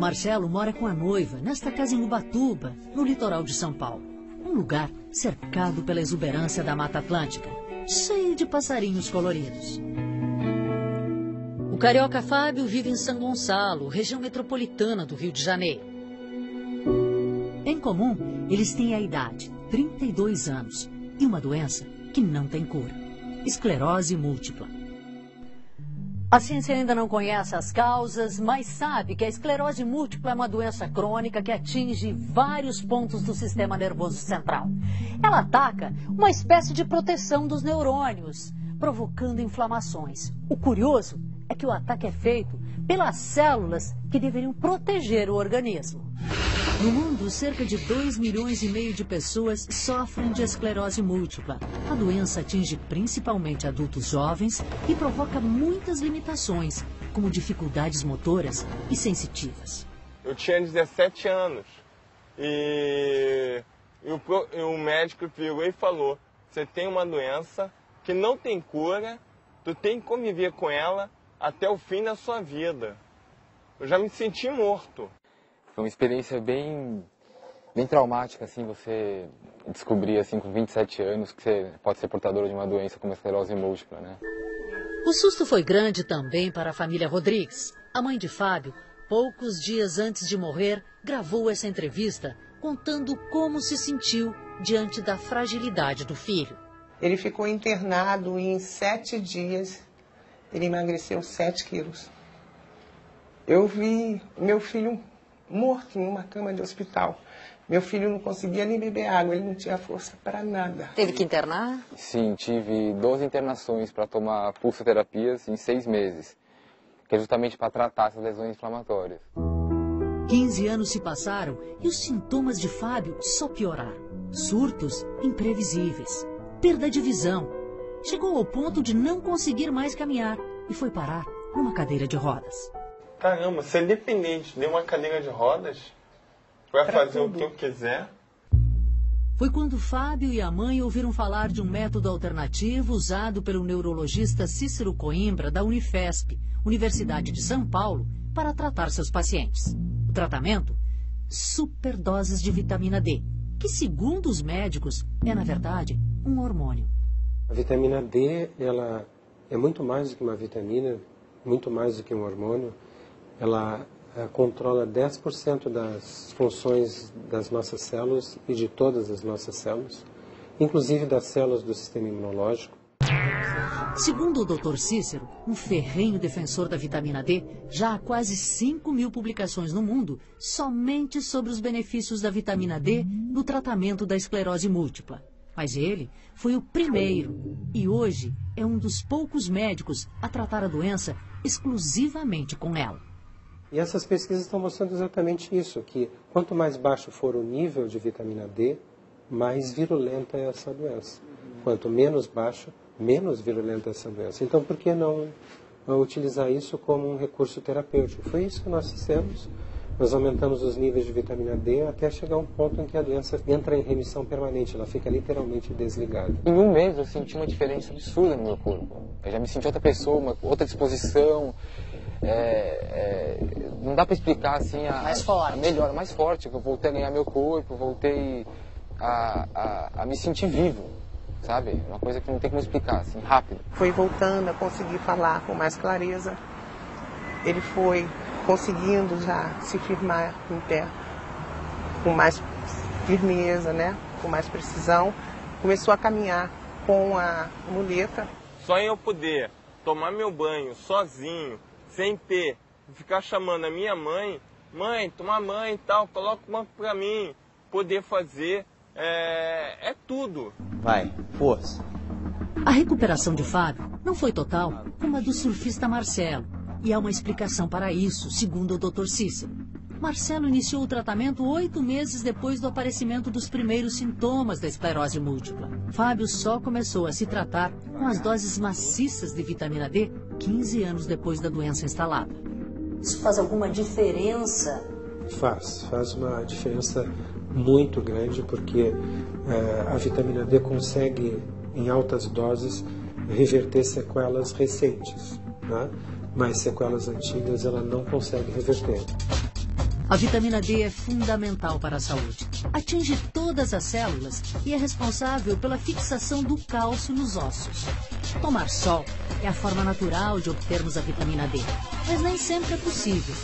Marcelo mora com a noiva nesta casa em Ubatuba, no litoral de São Paulo. Um lugar cercado pela exuberância da Mata Atlântica, cheio de passarinhos coloridos. O carioca Fábio vive em São Gonçalo, região metropolitana do Rio de Janeiro. Em comum, eles têm a idade, 32 anos, e uma doença que não tem cura: esclerose múltipla. A ciência ainda não conhece as causas, mas sabe que a esclerose múltipla é uma doença crônica que atinge vários pontos do sistema nervoso central. Ela ataca uma espécie de proteção dos neurônios, provocando inflamações. O curioso é que o ataque é feito pelas células que deveriam proteger o organismo. No mundo, cerca de 2 milhões e meio de pessoas sofrem de esclerose múltipla. A doença atinge principalmente adultos jovens e provoca muitas limitações, como dificuldades motoras e sensitivas. Eu tinha 17 anos e, e, o, e o médico virou e falou: você tem uma doença que não tem cura, tu tem que conviver com ela até o fim da sua vida. Eu já me senti morto. Foi uma experiência bem, bem traumática, assim, você descobrir, assim, com 27 anos que você pode ser portador de uma doença como esclerose múltipla, né? O susto foi grande também para a família Rodrigues. A mãe de Fábio, poucos dias antes de morrer, gravou essa entrevista contando como se sentiu diante da fragilidade do filho. Ele ficou internado e em sete dias ele emagreceu sete quilos. Eu vi meu filho morto em uma cama de hospital. Meu filho não conseguia nem beber água, ele não tinha força para nada. Teve que internar? Sim, tive 12 internações para tomar pulsoterapias em seis meses, que é justamente para tratar essas lesões inflamatórias. 15 anos se passaram e os sintomas de Fábio só pioraram. Surtos imprevisíveis, perda de visão. Chegou ao ponto de não conseguir mais caminhar e foi parar numa cadeira de rodas. Caramba, ser dependente de uma cadeira de rodas vai pra fazer tudo. o que eu quiser. Foi quando Fábio e a mãe ouviram falar de um método alternativo usado pelo neurologista Cícero Coimbra, da Unifesp, Universidade de São Paulo, para tratar seus pacientes. O tratamento? Superdoses de vitamina D, que, segundo os médicos, é, na verdade, um hormônio. A vitamina D ela é muito mais do que uma vitamina, muito mais do que um hormônio ela uh, controla 10% das funções das nossas células e de todas as nossas células, inclusive das células do sistema imunológico. Segundo o Dr. Cícero, um ferrenho defensor da vitamina D, já há quase 5 mil publicações no mundo somente sobre os benefícios da vitamina D no tratamento da esclerose múltipla. Mas ele foi o primeiro e hoje é um dos poucos médicos a tratar a doença exclusivamente com ela. E essas pesquisas estão mostrando exatamente isso, que quanto mais baixo for o nível de vitamina D, mais virulenta é essa doença. Quanto menos baixo, menos virulenta é essa doença. Então, por que não utilizar isso como um recurso terapêutico? Foi isso que nós fizemos. Nós aumentamos os níveis de vitamina D até chegar a um ponto em que a doença entra em remissão permanente, ela fica literalmente desligada. Em um mês eu senti uma diferença absurda no meu corpo. Eu já me senti outra pessoa, uma outra disposição. É, é, não dá para explicar assim a, mais forte. a melhora, mais forte. Eu voltei a ganhar meu corpo, voltei a, a, a me sentir vivo, sabe? Uma coisa que não tem como explicar, assim, rápido. Foi voltando a conseguir falar com mais clareza. Ele foi conseguindo já se firmar em pé com mais firmeza, né? Com mais precisão. Começou a caminhar com a muleta. Só em eu poder tomar meu banho sozinho, sem ter, ficar chamando a minha mãe, mãe, toma mãe e tal, coloca uma pra mim, poder fazer, é, é tudo. Vai, força. A recuperação de Fábio não foi total como a do surfista Marcelo. E há uma explicação para isso, segundo o Dr. Cícero. Marcelo iniciou o tratamento oito meses depois do aparecimento dos primeiros sintomas da esclerose múltipla. Fábio só começou a se tratar com as doses maciças de vitamina D 15 anos depois da doença instalada. Isso faz alguma diferença? Faz, faz uma diferença muito grande porque é, a vitamina D consegue, em altas doses, reverter sequelas recentes, né? mas sequelas antigas ela não consegue reverter. A vitamina D é fundamental para a saúde. Atinge todas as células e é responsável pela fixação do cálcio nos ossos. Tomar sol é a forma natural de obtermos a vitamina D, mas nem sempre é possível.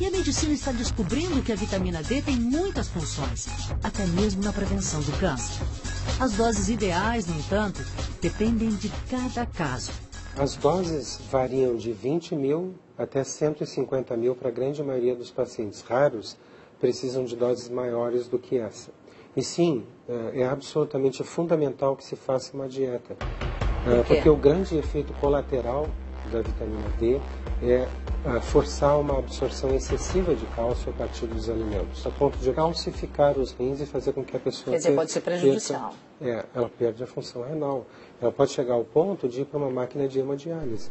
E a medicina está descobrindo que a vitamina D tem muitas funções, até mesmo na prevenção do câncer. As doses ideais, no entanto, dependem de cada caso. As doses variam de 20 mil até 150 mil para a grande maioria dos pacientes. Raros precisam de doses maiores do que essa. E sim, é, é absolutamente fundamental que se faça uma dieta. É, porque o grande efeito colateral da vitamina D é forçar uma absorção excessiva de cálcio a partir dos alimentos, a ponto de calcificar os rins e fazer com que a pessoa... Quer dizer, pode ser prejudicial. Perca, é, ela perde a função renal. Ela pode chegar ao ponto de ir para uma máquina de hemodiálise.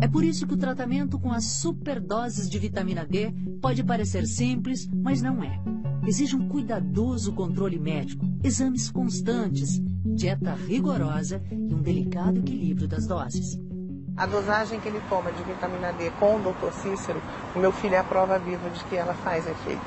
É por isso que o tratamento com as superdoses de vitamina D pode parecer simples, mas não é. Exige um cuidadoso controle médico, exames constantes, dieta rigorosa e um delicado equilíbrio das doses. A dosagem que ele toma de vitamina D com o Dr. Cícero, o meu filho é a prova viva de que ela faz efeito.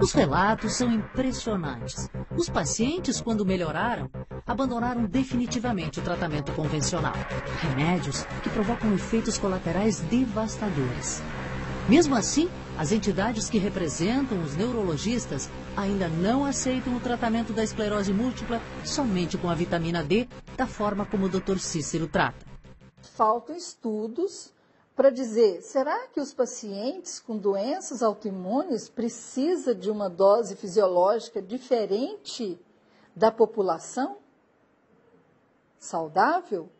Os relatos são impressionantes. Os pacientes, quando melhoraram, abandonaram definitivamente o tratamento convencional. Remédios que provocam efeitos colaterais devastadores. Mesmo assim, as entidades que representam os neurologistas ainda não aceitam o tratamento da esclerose múltipla somente com a vitamina D, da forma como o Dr. Cícero trata faltam estudos para dizer, será que os pacientes com doenças autoimunes precisam de uma dose fisiológica diferente da população saudável?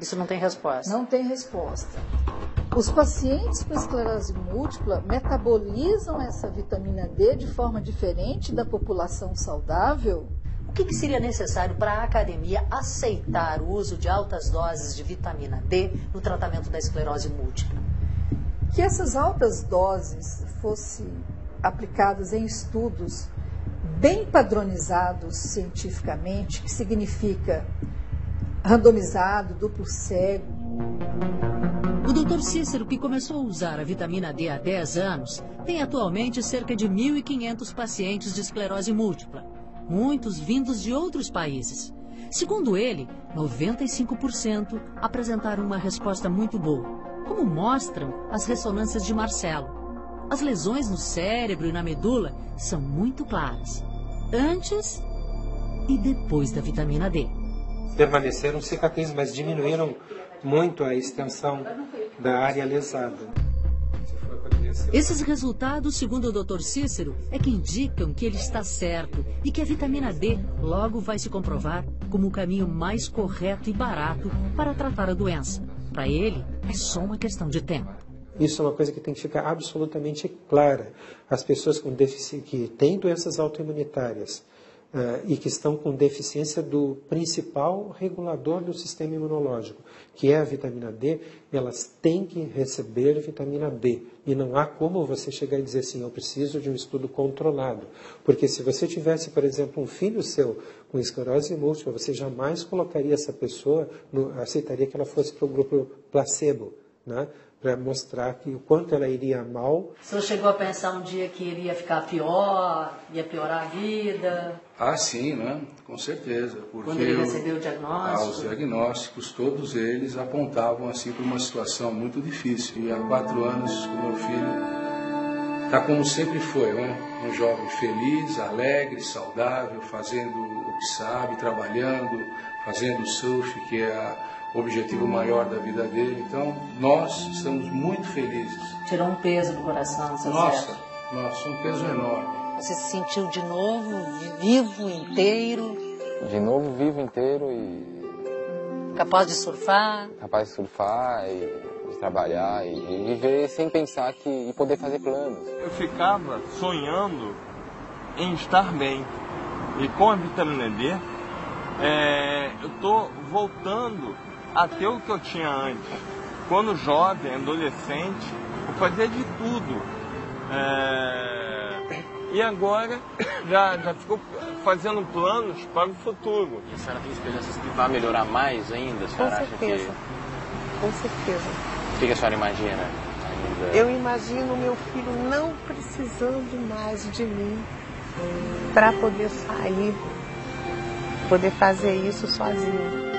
Isso não tem resposta. Não tem resposta. Os pacientes com esclerose múltipla metabolizam essa vitamina D de forma diferente da população saudável? O que, que seria necessário para a academia aceitar o uso de altas doses de vitamina D no tratamento da esclerose múltipla? Que essas altas doses fossem aplicadas em estudos bem padronizados cientificamente, que significa randomizado, duplo cego. O Dr. Cícero, que começou a usar a vitamina D há 10 anos, tem atualmente cerca de 1.500 pacientes de esclerose múltipla muitos vindos de outros países. Segundo ele, 95% apresentaram uma resposta muito boa, como mostram as ressonâncias de Marcelo. As lesões no cérebro e na medula são muito claras, antes e depois da vitamina D. Permaneceram cicatrizes, mas diminuíram muito a extensão da área lesada. Esses resultados, segundo o Dr. Cícero, é que indicam que ele está certo e que a vitamina D logo vai se comprovar como o caminho mais correto e barato para tratar a doença. Para ele, é só uma questão de tempo. Isso é uma coisa que tem que ficar absolutamente clara. As pessoas com que têm doenças autoimunitárias, uh, e que estão com deficiência do principal regulador do sistema imunológico, que é a vitamina D, elas têm que receber vitamina D. E não há como você chegar e dizer assim, eu preciso de um estudo controlado. Porque se você tivesse, por exemplo, um filho seu com esclerose múltipla, você jamais colocaria essa pessoa, no, aceitaria que ela fosse para o grupo placebo. Né? Para mostrar que o quanto ela iria mal. O senhor chegou a pensar um dia que iria ficar pior, ia piorar a vida? Ah, sim, né? com certeza. Porque Quando ele recebeu o diagnóstico? Ah, os diagnósticos, todos eles apontavam assim para uma situação muito difícil. E há quatro anos o meu filho está como sempre foi, né? um jovem feliz, alegre, saudável, fazendo o que sabe, trabalhando, fazendo surf, que é a objetivo maior da vida dele. Então, nós estamos muito felizes. Tirou um peso do coração, seu Nossa, nossa, um peso enorme. Você se sentiu de novo vivo, inteiro? De novo vivo, inteiro e... Capaz de surfar? Capaz de surfar e de trabalhar e, e viver sem pensar que... e poder fazer planos. Eu ficava sonhando em estar bem. E com a vitamina D, é, eu estou voltando a ter o que eu tinha antes. Quando jovem, adolescente, eu fazia de tudo. É... E agora já, já ficou fazendo planos para o futuro. E a senhora tem esperanças que vai melhorar mais ainda? A Com certeza. Que... Com certeza. O que a senhora imagina? Eu imagino meu filho não precisando mais de mim para poder sair, poder fazer isso sozinho.